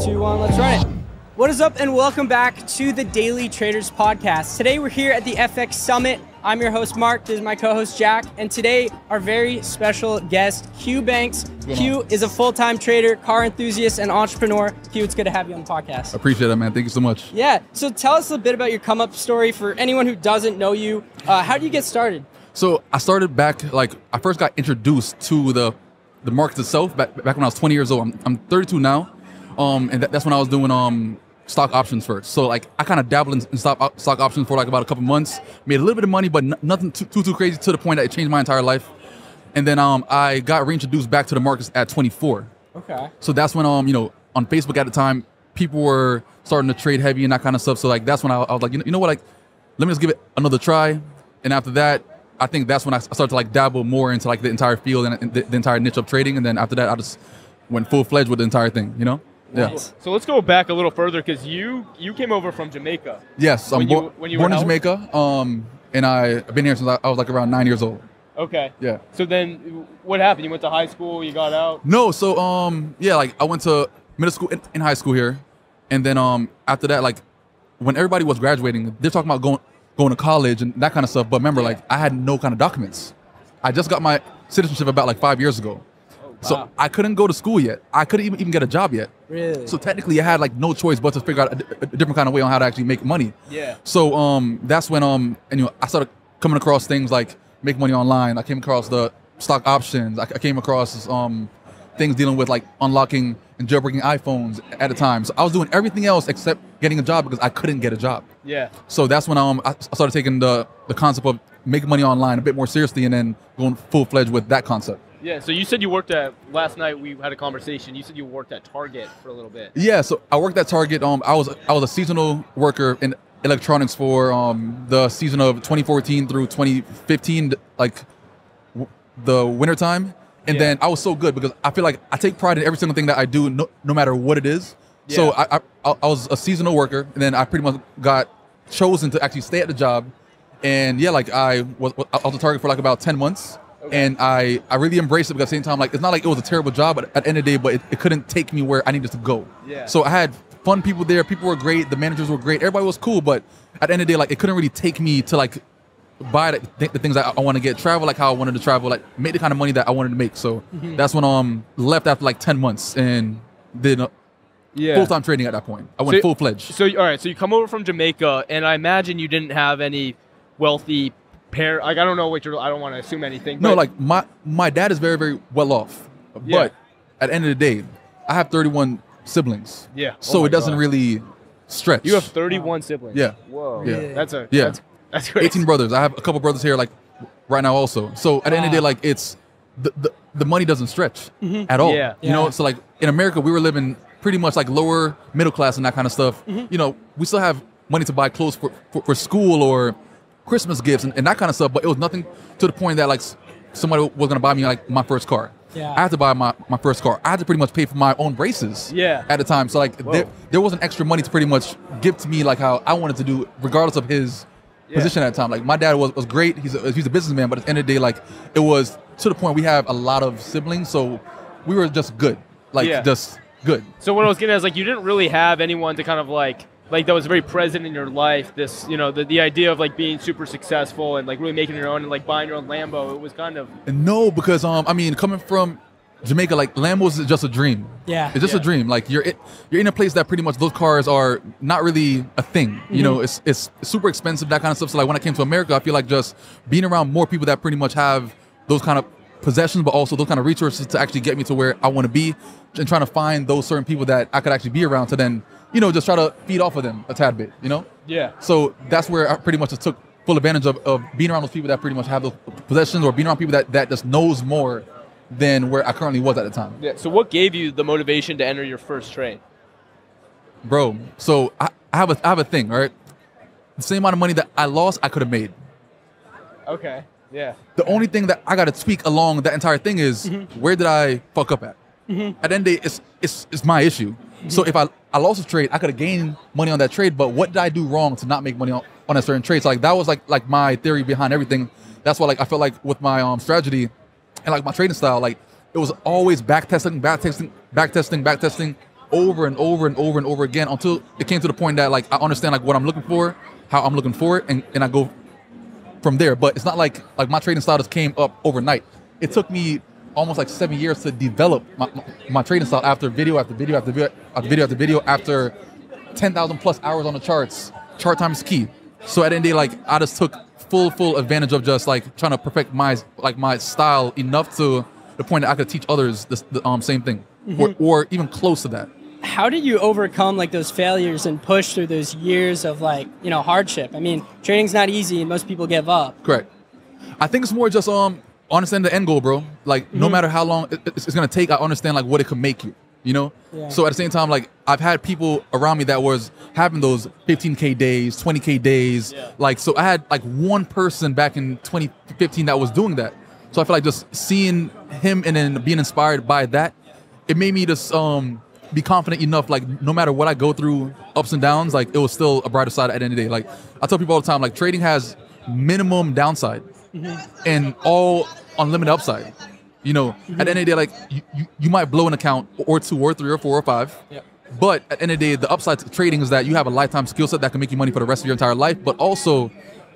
two, one, let's run it. What is up, and welcome back to the Daily Traders Podcast. Today we're here at the FX Summit. I'm your host, Mark. This is my co host, Jack. And today, our very special guest, Cue Banks. Cue is a full time trader, car enthusiast, and entrepreneur. Cue, it's good to have you on the podcast. Appreciate it, man. Thank you so much. Yeah, so tell us a bit about your come up story for anyone who doesn't know you. Uh, how did you get started? So I started back, like, I first got introduced to the the market itself back, back when I was 20 years old. I'm, I'm 32 now. Um, and that, that's when I was doing um, stock options first. So like I kind of dabbled in, in stock, stock options for like about a couple months, made a little bit of money, but n- nothing too, too, too crazy to the point that it changed my entire life. And then um, I got reintroduced back to the markets at 24. Okay. So that's when um, you know, on Facebook at the time, people were starting to trade heavy and that kind of stuff. So like that's when I, I was like, you know, you know what, like, let me just give it another try. And after that, I think that's when I started to like dabble more into like the entire field and, and the, the entire niche of trading. And then after that, I just went full fledged with the entire thing. You know? Yeah. So let's go back a little further because you you came over from Jamaica. Yes, I'm When you- when you born were in? Jamaica. Um, and I, I've been here since I, I was like around nine years old. Okay. Yeah. So then, what happened? You went to high school. You got out. No, so um, yeah, like I went to middle school and, and high school here, and then um, after that, like when everybody was graduating, they're talking about going going to college and that kind of stuff. But remember, like I had no kind of documents. I just got my citizenship about like five years ago, so wow. I couldn't go to school yet. I couldn't even, even get a job yet. Really? So technically, I had like no choice but to figure out a, a different kind of way on how to actually make money. Yeah. So um, that's when um, and you know, I started coming across things like make money online. I came across the stock options. I, I came across um, things dealing with like unlocking and jailbreaking iPhones at a time. So I was doing everything else except getting a job because I couldn't get a job. Yeah. So that's when um, I started taking the the concept of making money online a bit more seriously, and then going full fledged with that concept. Yeah. So you said you worked at last night. We had a conversation. You said you worked at Target for a little bit. Yeah, so I worked at Target. Um, I was I was a seasonal worker in electronics for um the season of 2014 through 2015, like w- the winter time. And Yeah. then I was so good because I feel like I take pride in every single thing that I do, no, no matter what it is. So Yeah. I, I I was a seasonal worker, and then I pretty much got chosen to actually stay at the job. And yeah, like I was I was at Target for like about 10 months. And I, I really embraced it because at the same time, like it's not like it was a terrible job, but at the end of the day, but it, it couldn't take me where I needed to go. Yeah. So I had fun people there. People were great. The managers were great. Everybody was cool. But at the end of the day, like it couldn't really take me to like buy the, th- the things I, I want to get, travel like how I wanted to travel, like make the kind of money that I wanted to make. So that's when I um left after like ten months and did uh, Yeah. full time trading at that point. I went So- full fledged. So all right. So you come over from Jamaica, and I imagine you didn't have any wealthy pair. Like I don't know what you're. I don't want to assume anything. No, like my my dad is very very well off, Yeah. but at the end of the day, I have thirty one siblings. Yeah. Oh so Oh it doesn't God. really stretch. You have 31 siblings. Yeah. Whoa. Yeah. That's a. Yeah. That's, that's great. 18 brothers. I have a couple brothers here, like right now, also. So at the end of the day, like it's the, the, the money doesn't stretch mm-hmm. at all. Yeah. You know, so like in America, we were living pretty much like lower middle class and that kind of stuff. Mm-hmm. You know, we still have money to buy clothes for, for, for school or Christmas gifts and, and that kind of stuff, but it was nothing to the point that like somebody was gonna buy me like my first car. Yeah. I had to buy my, my first car. I had to pretty much pay for my own braces. Yeah. At the time, so like there, there wasn't extra money to pretty much give to me like how I wanted to do, regardless of his Yeah. position at the time. Like my dad was, was great. He's a, he's a businessman, but at the end of the day, like it was to the point we have a lot of siblings, so we were just good, like Yeah. just good. So what I was getting at is like you didn't really have anyone to kind of like like that was very present in your life. This you know the, the idea of like being super successful and like really making your own and like buying your own Lambo. It was kind of no, because um, I mean, coming from Jamaica, like Lambos is just a dream. Yeah. it's just Yeah. a dream. Like you're it, you're in a place that pretty much those cars are not really a thing. You know, it's it's super expensive that kind of stuff. So like when I came to America, I feel like just being around more people that pretty much have those kind of possessions, but also those kind of resources to actually get me to where I want to be, and trying to find those certain people that I could actually be around to then you know just try to feed off of them a tad bit. You know. yeah. So that's where I pretty much just took full advantage of, of being around those people that pretty much have those possessions or being around people that, that just knows more than where I currently was at the time. Yeah. So what gave you the motivation to enter your first trade? Bro, so I, I have a I have a thing, all right? The same amount of money that I lost, I could have made. Okay. Yeah. The only thing that I gotta tweak along that entire thing is mm-hmm. where did I fuck up at? Mm-hmm. At the end of the day, it's it's it's my issue. So if I, I lost a trade, I could have gained money on that trade, but what did I do wrong to not make money on, on a certain trade? So like that was like like my theory behind everything. That's why like I felt like with my um strategy and like my trading style, like it was always back testing, back testing, back testing, back testing, over and over and over and over again until it came to the point that like I understand like what I'm looking for, how I'm looking for it, and, and I go from there. But it's not like like my trading style just came up overnight. It took me almost like seven years to develop my, my, my trading style after video after video after video after video after video after 10,000 plus hours on the charts. Chart time is key. So at the end of the day, like I just took full full advantage of just like trying to perfect my like my style enough to the point that I could teach others this, the um, same thing or, or even close to that. How did you overcome like those failures and push through those years of like you know hardship? I mean, training's not easy, and most people give up. Correct. I think it's more just um understand the end goal, bro. Like no matter how long it- it's, it's gonna take, I understand like what it could make you. You know. Yeah. So at the same time, like I've had people around me that was having those 15k days, 20k days. Yeah. Like so, I had like one person back in 2015 that was doing that. So I feel like just seeing him and then being inspired by that, it made me just um be confident enough. Like no matter what I go through, ups and downs, like it was still a brighter side at the end of the day. Like I tell people all the time, like trading has minimum downside and all unlimited upside. You know, at the end of the day, like you, you, you might blow an account or two or three or four or five. Yep. But at the end of the day, the upside to trading is that you have a lifetime skill set that can make you money for the rest of your entire life, but also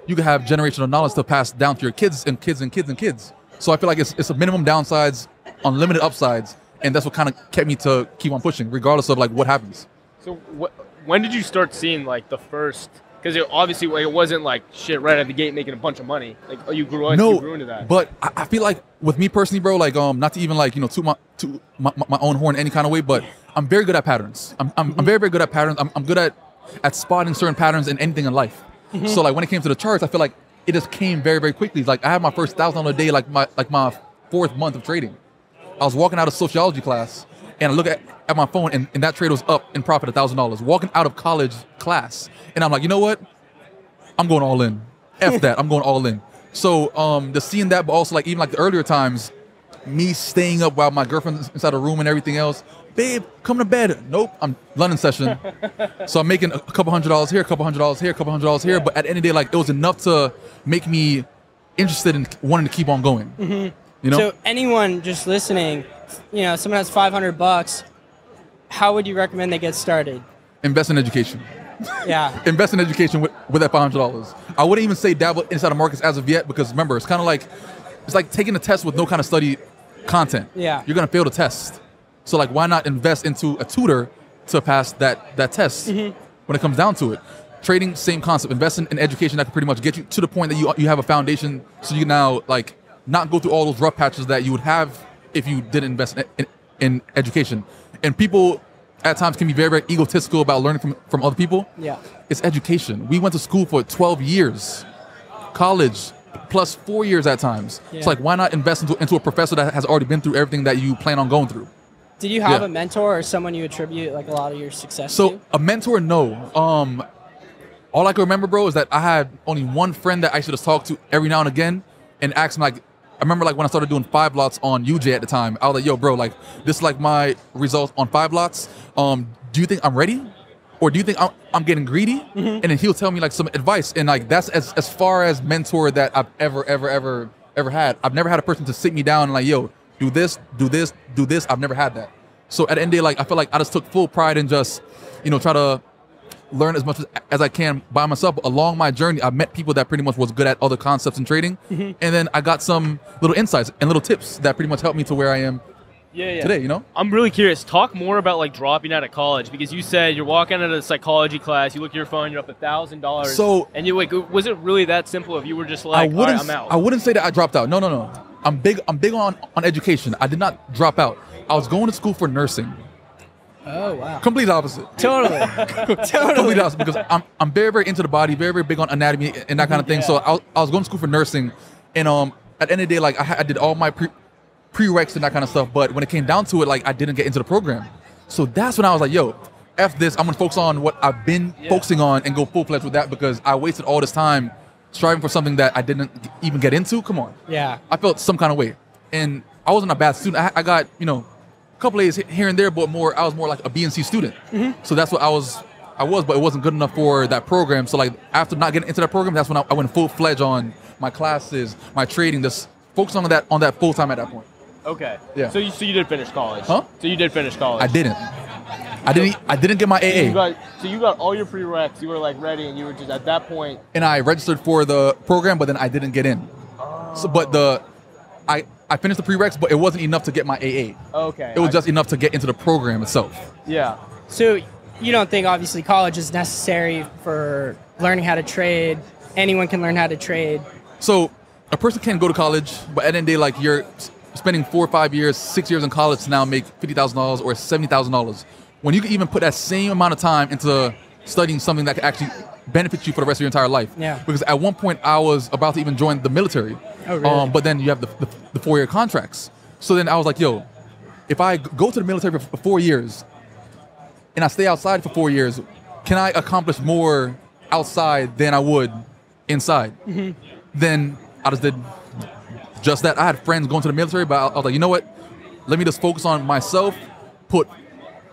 you can have generational knowledge to pass down to your kids and kids and kids and kids. So I feel like it's, it's a minimum downsides, unlimited upsides, and that's what kind of kept me to keep on pushing, regardless of like what happens. So wh- when did you start seeing like the first? Because it obviously like, it wasn't like shit right at the gate making a bunch of money. Like oh, you grew, no, you grew into that. But I, I feel like with me personally, bro, like um, not to even like you know to my to my, my, own horn any kind of way, but I'm very good at patterns. I'm I'm, I'm very very good at patterns. I'm, I'm good at at spotting certain patterns in anything in life. So like when it came to the charts, I feel like it just came very very quickly. Like I had my first thousand on a day, like my like my fourth month of trading. I was walking out of sociology class and I look at, at my phone and, and that trade was up in profit thousand dollars. Walking out of college class. And I'm like, you know what? I'm going all in. F that. I'm going all in. So um the seeing that, but also like even like the earlier times, me staying up while my girlfriend's inside the room and everything else. Babe, come to bed. Nope, I'm London session. so I'm making a couple hundred dollars here, a couple hundred dollars here, a couple hundred dollars here. But at the end of the day, like it was enough to make me interested in wanting to keep on going. You know? So anyone just listening, you know, someone has 500 bucks. How would you recommend they get started? Invest in education. Yeah. invest in education with, with that five hundred dollars. I wouldn't even say dabble inside of markets as of yet because remember it's kind of like it's like taking a test with no kind of study content. Yeah. you're gonna fail the test. So like, why not invest into a tutor to pass that that test Mm-hmm. when it comes down to it? Trading, same concept. Investing in, in education that can pretty much get you to the point that you you have a foundation, so you can now like not go through all those rough patches that you would have if you didn't invest in, in, in education. And people at times can be very very egotistical about learning from from other people. Yeah. It's education. We went to school for 12 years, college plus four years at times. Yeah. It's like, why not invest into, into a professor that has already been through everything that you plan on going through? Did you have Yeah. a mentor or someone you attribute like a lot of your success to So to? a mentor, no. Um, all I can remember, bro, is that I had only one friend that I should have talked to every now and again, and asked him like, remember like when I started doing five lots on UJ at the time. I was like, yo, bro, like this is like my results on five lots. Um, do you think I'm ready? Or do you think I'm, I'm getting greedy? And then he'll tell me like some advice. And like that's as, as far as mentor that I've ever, ever, ever, ever had. I've never had a person to sit me down and like, yo, do this, do this, do this. I've never had that. So at the end of the day, like I feel like I just took full pride in just, you know, try to learn as much as, as I can by myself. Along my journey, I met people that pretty much was good at other concepts in trading, mm-hmm. and then I got some little insights and little tips that pretty much helped me to where I am yeah, yeah. today. You know, I'm really curious. Talk more about like dropping out of college because you said you're walking out of a psychology class. You look at your phone, you're up a thousand dollars. So- and you like, was it really that simple? If you were just like, all wouldn't. right, I'm out. I wouldn't say that I dropped out. No, no, no. I'm big. I'm big on on education. I did not drop out. I was going to school for nursing. Oh wow. Complete opposite. Totally. totally. Complete opposite because I'm I'm very very into the body, very very big on anatomy and that kind of thing. So I, was- I was going to school for nursing, and um at the end of the day, like I, I did all my pre prereqs and that kind of stuff. But when it came down to it, like I didn't get into the program. So that's when I was like, yo, f this. I'm gonna focus on what I've been Yeah. focusing on and go full fledged with that because I wasted all this time striving for something that I didn't even get into. Come on. Yeah. I felt some kind of way, and I wasn't a bad student. I, I got you know a couple A's here and there, but more I was more like a B and C student. Mm-hmm. So that's what I was. I was, but it wasn't good enough for that program. So like after not getting into that program, that's when I, I went full fledged on my classes, my trading, just focus on that on that full time at that point. okay. Yeah. So you so you did finish college. Huh? So you did finish college. I didn't. I didn't. I didn't get my So you AA, got so you got all your prereqs. You were like ready, and you were just at that point. and I registered for the program, but then I didn't get in. Oh. So, but the, I I finished the prereqs, but it wasn't enough to get my AA. Okay. It was I- just enough to get into the program itself. yeah. So you don't think obviously college is necessary for learning how to trade? Anyone can learn how to trade. So a person can go to college, but at the end of the day, like you're spending four or five years, six years in college to now make fifty thousand dollars or seventy thousand dollars. When you can even put that same amount of time into studying something that can actually benefit you for the rest of your entire life. Yeah. Because at one point I was about to even join the military. Oh, really? Um, but then you have the, the, the four year contracts. So then I was like, yo, if I go to the military for four years and I stay outside for four years, can I accomplish more outside than I would inside? Then I just did just that. I had friends going to the military, but I, I was like, you know what? Let me just focus on myself, put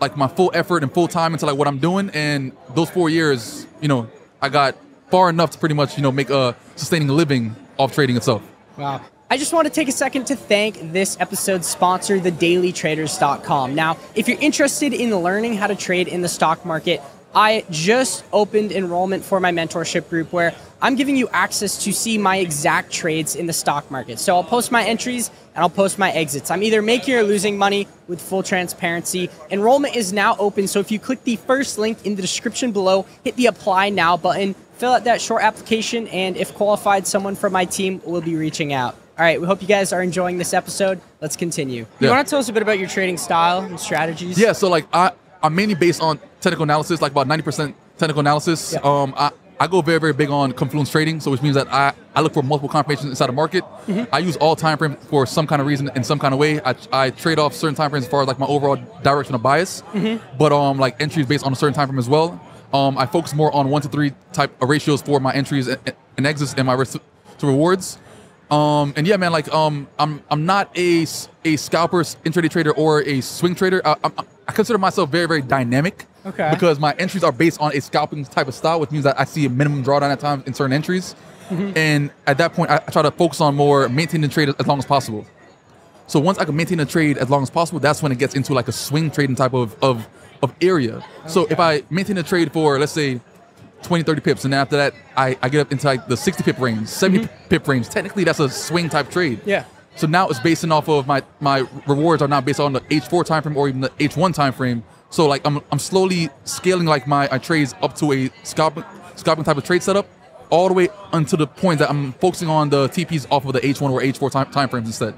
like my full effort and full time into like what I'm doing, and those four years, you know, I got far enough to pretty much you know make a sustaining living off trading itself. Wow. I just want to take a second to thank this episode's sponsor, thedailytraders.com. Now, if you're interested in learning how to trade in the stock market, I just opened enrollment for my mentorship group where I'm giving you access to see my exact trades in the stock market. So I'll post my entries and I'll post my exits. I'm either making or losing money with full transparency. Enrollment is now open, so if you click the first link in the description below, hit the apply now button, fill out that short application, and if qualified, someone from my team will be reaching out. All right, we hope you guys are enjoying this episode. Let's continue. You want to tell us a bit about your trading style and strategies? Yeah, so like I, I'm mainly based on technical analysis, like about 90% technical analysis. Yeah. Um, I, I go very, very big on confluence trading, so which means that I, I look for multiple confirmations inside the market. I use all time frames for some kind of reason in some kind of way. I, I trade off certain time frames as far as like my overall direction of bias, but um like entries based on a certain time frame as well. Um, I focus more on one to three type of ratios for my entries and, and exits and my risk to rewards. Um, and yeah, man, like um, I'm I'm not a a scalper, intraday trader, or a swing trader. I, I, I consider myself very very dynamic. Okay. Because my entries are based on a scalping type of style, which means that I see a minimum drawdown at times in certain entries, mm-hmm. and at that point, I, I try to focus on more maintaining the trade as long as possible. So once I can maintain a trade as long as possible, that's when it gets into like a swing trading type of of, of area. So if I maintain a trade for let's say 20, 30 pips, and then after that I, I get up into like the 60 pip range, 70 mm-hmm. pip range, technically that's a swing type trade. Yeah. So now it's based off of my my rewards are now based on the H4 time frame or even the H1 time frame. So like I'm I'm slowly scaling like my, my trades up to a scalping scalping type of trade setup, all the way until the point that I'm focusing on the TPs off of the H1 or H4 time, time frames instead.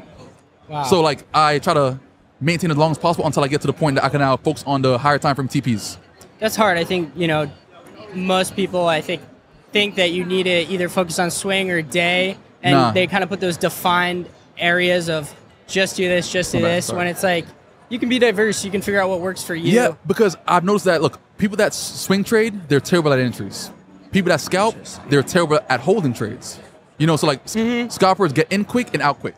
Wow. So like I try to maintain as long as possible until I get to the point that I can now focus on the higher time frame TPs. that's hard. I think you know most people. I think think that you need to either focus on swing or day, and Nah. they kind of put those defined areas of just do this, just do bad, this. sorry. When it's like you can be diverse, you can figure out what works for you. Yeah, because I've noticed that look, people that swing trade, they're terrible at entries. People that scalp, they're terrible at holding trades. You know, so like Mm-hmm. scalpers get in quick and out quick.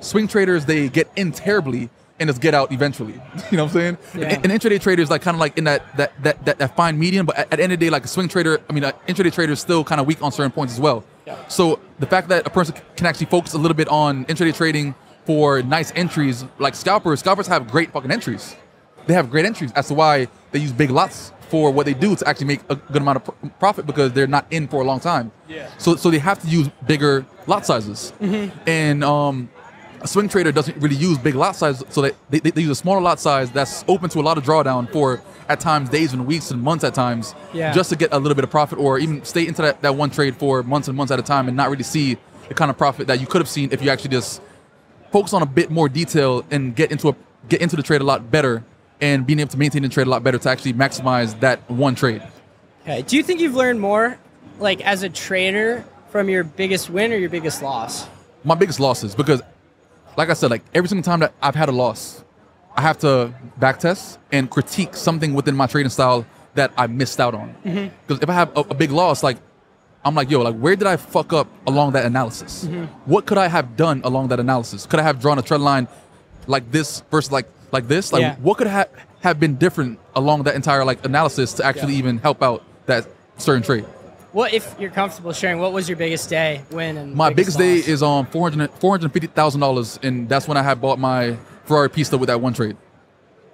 Swing traders, they get in terribly and just get out eventually. you know what I'm saying? Yeah. And, and intraday traders like kind of like in that that that that, that fine medium, but at, at the end of the day, like a swing trader, I mean, an intraday trader is still kind of weak on certain points as well. Yeah. So the fact that a person can actually focus a little bit on intraday trading for nice entries, like scalpers, scalpers have great fucking entries. They have great entries. That's why they use big lots for what they do to actually make a good amount of pr- profit because they're not in for a long time. Yeah. So so they have to use bigger lot sizes. And um, a swing trader doesn't really use big lot size, so they, they, they use a smaller lot size that's open to a lot of drawdown for at times days and weeks and months at times, Yeah. just to get a little bit of profit or even stay into that, that one trade for months and months at a time and not really see the kind of profit that you could have seen if you actually just focus on a bit more detail and get into a get into the trade a lot better and being able to maintain the trade a lot better to actually maximize that one trade. Okay. Do you think you've learned more, like as a trader, from your biggest win or your biggest loss? my biggest losses because like I said, like every single time that I've had a loss, I have to backtest and critique something within my trading style that I missed out on. Mm-hmm. Because if I have a, a big loss, like I'm like, yo, like where did I fuck up along that analysis? Mm-hmm. What could I have done along that analysis? Could I have drawn a trend line like this versus like like this? Like Yeah. what could have have been different along that entire like analysis to actually Yeah. even help out that certain trade? What if you're comfortable sharing? What was your biggest day win and My biggest, day loss? is um four hundred four hundred fifty thousand dollars, and that's when I had bought my Ferrari Pista with that one trade.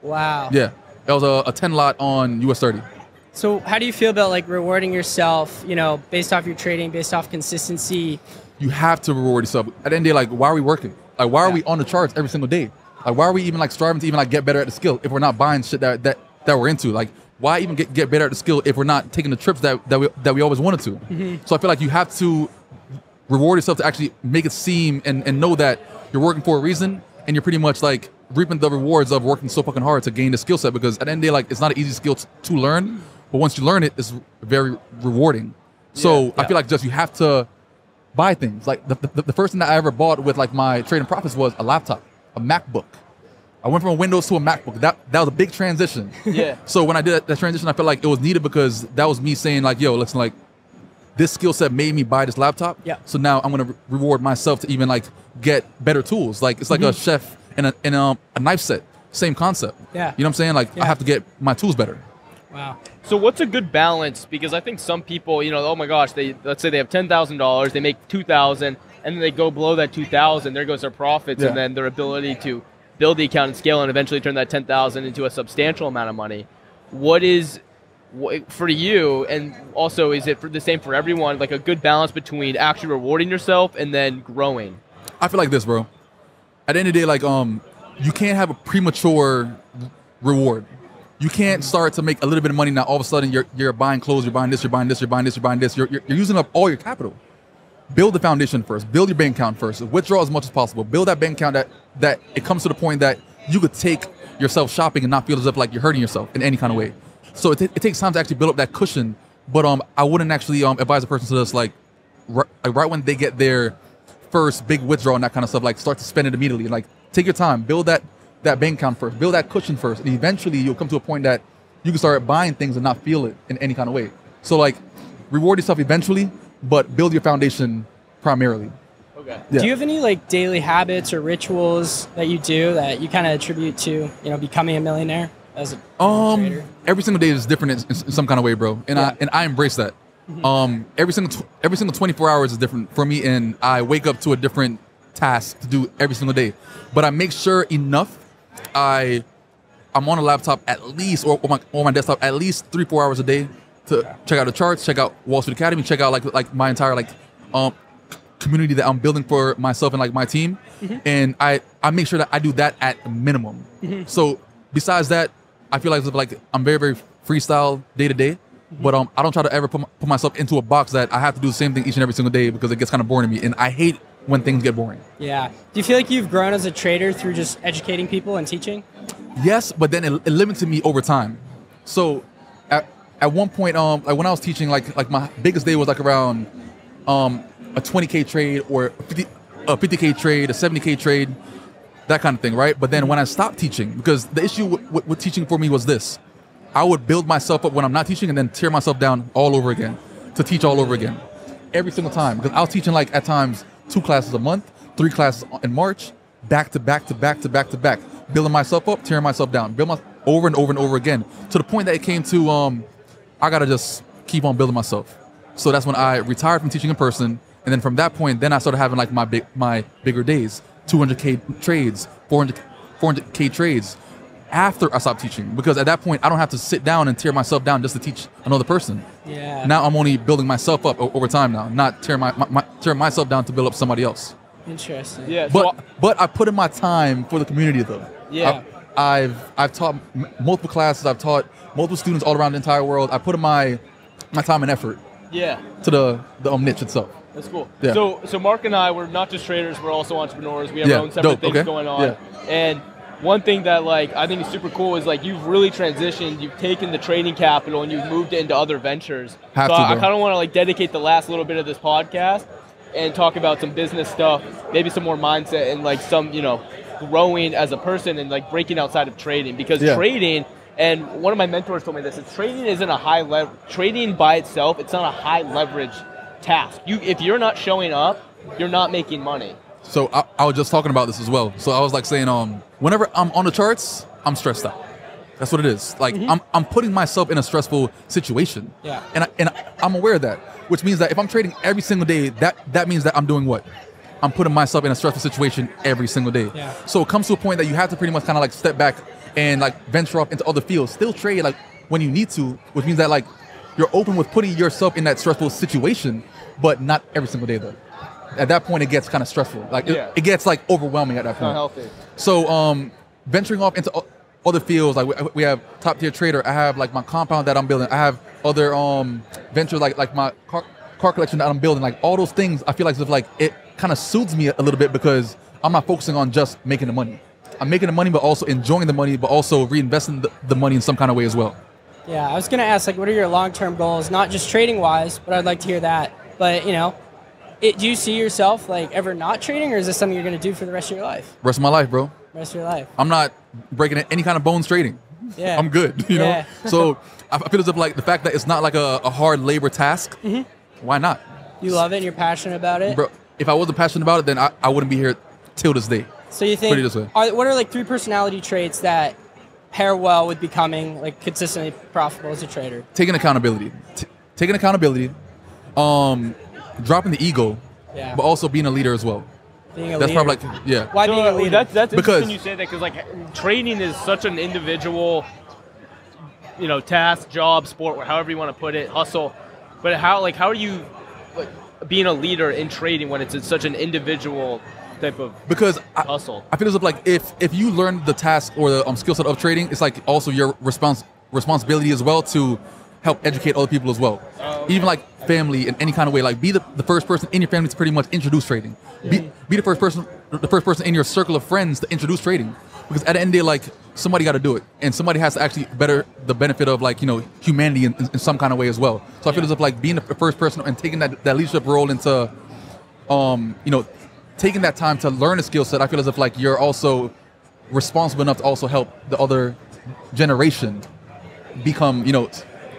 wow. Yeah, That was a, a 10 lot on US 30. So how do you feel about like rewarding yourself, you know, based off your trading, based off consistency? You have to reward yourself. At the end of the day, like, why are we working? Like, why are Yeah. we on the charts every single day? Like, why are we even like striving to even like get better at the skill if we're not buying shit that that, that we're into? Like, why even get, get better at the skill if we're not taking the trips that, that we that we always wanted to? Mm-hmm. So I feel like you have to reward yourself to actually make it seem and, and know that you're working for a reason and you're pretty much like reaping the rewards of working so fucking hard to gain the skill set because at the end of the day, like it's not an easy skill t- to learn, but once you learn it, it's very rewarding. So Yeah, I feel like just you have to buy things. Like the, the, the first thing that I ever bought with like my trading profits was a laptop, a MacBook. I went from a Windows to a MacBook. That that was a big transition. Yeah. So when I did that, that transition, I felt like it was needed because that was me saying like, "Yo, listen, like this skill set made me buy this laptop. Yeah. So now I'm gonna re- reward myself to even like get better tools. Like it's like a chef and a and a, a knife set. Same concept. Mm-hmm. Yeah. You know what I'm saying? Like Yeah. I have to get my tools better. Wow. So what's a good balance? Because I think some people, you know, oh my gosh, they let's say they have ten thousand dollars, they make two thousand, and then they go below that two thousand. There goes their profits, Yeah. and then their ability to build the account and scale, and eventually turn that ten thousand into a substantial amount of money. What is for you, and also is it for the same for everyone? Like a good balance between actually rewarding yourself and then growing. I feel like this, bro. At the end of the day, like um, you can't have a premature reward. You can't start to make a little bit of money now. All of a sudden, you're you're buying clothes, you're buying this, you're buying this, you're buying this, you're buying this. You're, you're, you're using up all your capital. Build the foundation first. Build your bank account first. Withdraw as much as possible. Build that bank account that that it comes to the point that you could take yourself shopping and not feel as if like you're hurting yourself in any kind of way. So it, it takes time to actually build up that cushion. But um, I wouldn't actually um advise a person to just like like right when they get their first big withdrawal and that kind of stuff, like start to spend it immediately. Like take your time, build that that bank account first, build that cushion first, and eventually you'll come to a point that you can start buying things and not feel it in any kind of way. So like reward yourself eventually, but build your foundation primarily. Okay. Yeah. Do you have any like daily habits or rituals that you do that you kind of attribute to, you know, becoming a millionaire as a trader? Um, every single day is different in, in some kind of way, bro, and Yeah. I and I embrace that. Um, every single tw- every single 24 hours is different for me, and I wake up to a different task to do every single day. But I make sure enough. I I'm on a laptop at least or, or my or my desktop at least three four hours a day to check out the charts, check out Wall Street Academy, check out like like my entire like um community that I'm building for myself and like my team, and I I make sure that I do that at minimum. So besides that, I feel like like I'm very very freestyle day to day, but um I don't try to ever put, my, put myself into a box that I have to do the same thing each and every single day because it gets kind of boring to me, and I hate when things get boring. Yeah. Do you feel like you've grown as a trader through just educating people and teaching? Yes, but then it, it limited me over time. So at, at one point, um, like when I was teaching, like like my biggest day was like around um a 20k trade or a 50 a 50k trade, a 70k trade, that kind of thing, right? But then when I stopped teaching, because the issue with, with, with teaching for me was this, I would build myself up when I'm not teaching and then tear myself down all over again to teach all over again, every single time. Because I was teaching like at times two classes a month, three classes in March, back to back to back to back to back, building myself up, tearing myself down, build my over and over and over again to the point that it came to um, I gotta just keep on building myself. So that's when I retired from teaching in person, and then from that point, then I started having like my big my bigger days, 200k trades, 400 400k trades. After I stopped teaching, because at that point I don't have to sit down and tear myself down just to teach another person. Yeah. Now I'm only building myself up o- over time now, not tear my, my, my tear myself down to build up somebody else. Interesting. Yeah. But so, but I put in my time for the community though. Yeah. I, have I've taught m- multiple classes. I've taught multiple students all around the entire world. I put in my my time and effort yeah. to the the um, niche itself. That's cool. Yeah. So, so Mark and I, we're not just traders; we're also entrepreneurs. We have Yeah, our own separate dope, things okay. going on. Yeah. And one thing that like I think is super cool is like you've really transitioned. You've taken the trading capital and you've moved it into other ventures. Have so to, I, I kind of want to like dedicate the last little bit of this podcast and talk about some business stuff, maybe some more mindset and like some you know growing as a person and like breaking outside of trading because Yeah. trading. And one of my mentors told me this: is trading isn't a high level. Trading by itself, it's not a high leverage task. You, if you're not showing up, you're not making money. So I, I was just talking about this as well. So I was like saying, um, whenever I'm on the charts, I'm stressed out. That's what it is. Like I'm, I'm putting myself in a stressful situation. Yeah. And I, and I'm aware of that, which means that if I'm trading every single day, that that means that I'm doing what? I'm putting myself in a stressful situation every single day. Yeah. So it comes to a point that you have to pretty much kind of like step back and like venture off into other fields. Still trade like when you need to, which means that like you're open with putting yourself in that stressful situation, but not every single day though. At that point, it gets kind of stressful. Like it- Yeah. it, gets like overwhelming at that point. Not healthy. So um, venturing off into other fields, like we, we have top tier trader. I have like my compound that I'm building. I have other um ventures like like my car, car collection that I'm building. Like all those things, I feel like as if like it kind of soothes me a little bit because I'm not focusing on just making the money. I'm making the money, but also enjoying the money, but also reinvesting the, the money in some kind of way as well. Yeah, I was gonna ask like, what are your long-term goals? Not just trading wise, but I'd like to hear that. But you know, it, do you see yourself like ever not trading, or is this something you're gonna do for the rest of your life? Rest of my life, bro. Rest of your life. I'm not breaking any kind of bones trading. Yeah. I'm good. You know. So I feel as if like the fact that it's not like a, a hard labor task. Mm-hmm. Why not? You love it. and You're passionate about it. bro. If I wasn't passionate about it, then I, I wouldn't be here till this day. So you think this way. are, what are like three personality traits that pair well with becoming like consistently profitable as a trader? Taking accountability, T- taking accountability, um, dropping the ego, Yeah. but also being a leader as well. Being a That's leader. probably like yeah. Why being a So, leader? That's that's Because- you say that because like trading is such an individual, you know, task, job, sport, or however you want to put it, hustle. But how like how are you like, being a leader in trading when it's, such an individual type of because I, hustle? I feel as if like if if you learn the task or the um, skill set of trading, it's like also your respons- responsibility as well to help educate other people as well. Even like family in any kind of way, like be the, the first person in your family to pretty much introduce trading. Be, be the first person the first person in your circle of friends to introduce trading. Because at the end of the day, like somebody got to do it, and somebody has to actually better the benefit of like you know humanity in, in, some kind of way as well. So I feel as if like being the first person and taking that, that leadership role into um, you know, taking that time to learn a skill set, I feel as if like you're also responsible enough to also help the other generation become, you know,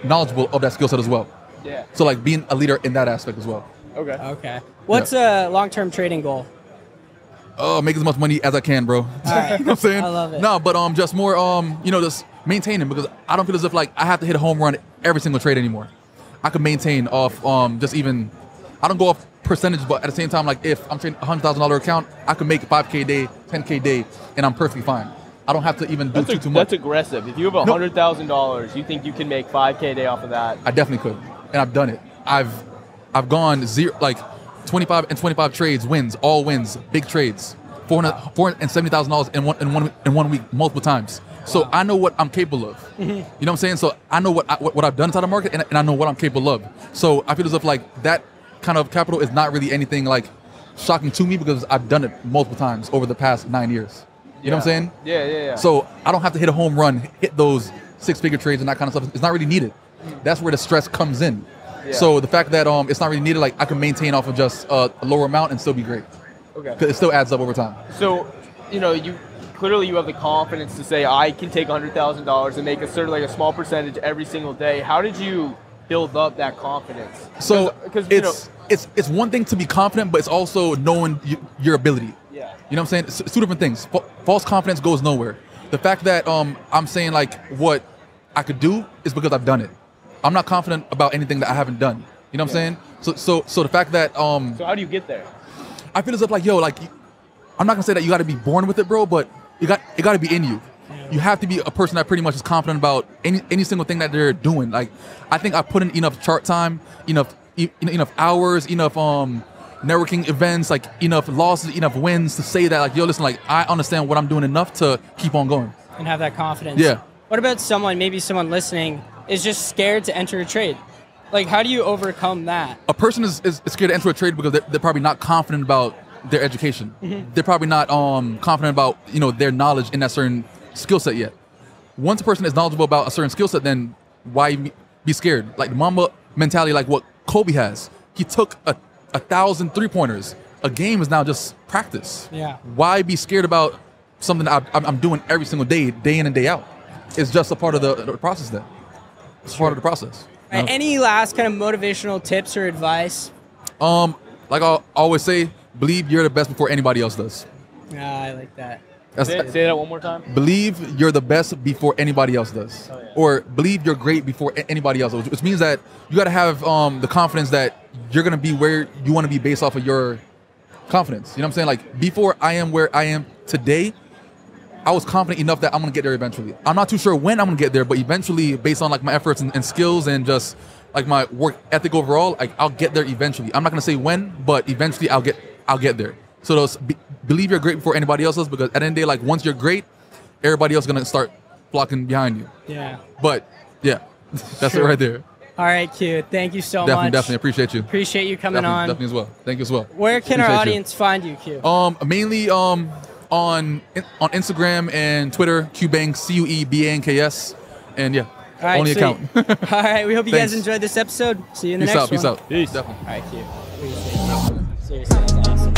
knowledgeable of that skill set as well. Yeah. So like being a leader in that aspect as well. Okay. okay. What's a long-term trading goal? Oh, make as much money as I can, bro. All right. you know what I'm saying? I love it. No, but um, just more um, you know, just maintaining because I don't feel as if like I have to hit a home run every single trade anymore. I can maintain off um, just even. I don't go off percentage, but at the same time, like if I'm trading a hundred thousand dollar account, I can make five k day, ten k day, and I'm perfectly fine. I don't have to even do That's, too a, too much. that's aggressive. If you have a No. hundred thousand dollars, you think you can make five k day off of that? I definitely could, and I've done it. I've I've gone zero like 25 and 25 trades, wins, all wins, big trades, 400 470 thousand dollars in one in one in one week, multiple times. So I know what I'm capable of. Mm-hmm. You know what I'm saying? So I know what I, what, I've done inside the market, and, and I know what I'm capable of. So I feel as if like that kind of capital is not really anything like shocking to me because I've done it multiple times over the past nine years. You know what I'm saying? Yeah, yeah, yeah. So I don't have to hit a home run, hit those six figure trades and that kind of stuff. It's not really needed. That's where the stress comes in. Yeah. So the fact that um it's not really needed, like I can maintain off of just uh, a lower amount and still be great okay. it still adds up over time. So, you know, you clearly you have the confidence to say I can take hundred thousand dollars and make a certain like a small percentage every single day. How did you build up that confidence? So because you know, it's it's it's one thing to be confident, but it's also knowing y- your ability. yeah, You know what I'm saying? It's, it's two different things. Fa- false confidence goes nowhere. The fact that um I'm saying like what I could do is because I've done it. I'm not confident about anything that I haven't done. You know what I'm saying? So so so the fact that um So how do you get there? I feel as if like yo like I'm not gonna say that you got to be born with it, bro, but you got it got to be in you. You have to be a person that pretty much is confident about any any single thing that they're doing. Like I think I put in enough chart time, enough e- enough hours, enough um networking events, like enough losses, enough wins to say that like yo listen like I understand what I'm doing enough to keep on going. and have that confidence. Yeah. What about someone, maybe someone listening, is just scared to enter a trade? Like, how do you overcome that? a person is, is scared to enter a trade because they're, they're probably not confident about their education. They're probably not um, confident about you know their knowledge in that certain skill set yet. Once a person is knowledgeable about a certain skill set, then why be scared? Like the Mamba mentality, like what Kobe has. He took a, a thousand three pointers. A game is now just practice. Yeah. Why be scared about something that I, I'm- I'm doing every single day, day in and day out? It's just a part of the, the process. Then it's part of the process. you know? Any last kind of motivational tips or advice? Um, like I always say, believe you're the best before anybody else does. Yeah, I like that. That's, Say, say that one more time. believe you're the best before anybody else does, Oh, yeah. or believe you're great before anybody else, does, which means that you got to have um, the confidence that you're gonna be where you want to be based off of your confidence. You know what I'm saying? Like before I am where I am today, I was confident enough that I'm gonna get there eventually. I'm not too sure when I'm gonna get there, but eventually, based on like my efforts and, and skills and just like my work ethic overall, like I'll get there eventually. I'm not gonna say when, but eventually I'll get I'll get there. So those be, believe you're great before anybody else does, because at the end of the day, like once you're great, everybody else is gonna start flocking behind you. Yeah. But yeah, that's it right there. All right, Cue. Thank you so definitely, much. definitely appreciate you. Appreciate you coming Definitely, on. definitely as well. Thank you as well. Where can our Appreciate you. audience find you, Cue? Um, mainly um on on Instagram and Twitter, CueBank, C U E B A N K S. And yeah, All right, only sweet. account. All right, we hope you Thanks. guys enjoyed this episode. See you in the peace next out, one. Peace out. Peace. Definitely. All right, cute. Seriously, that's awesome.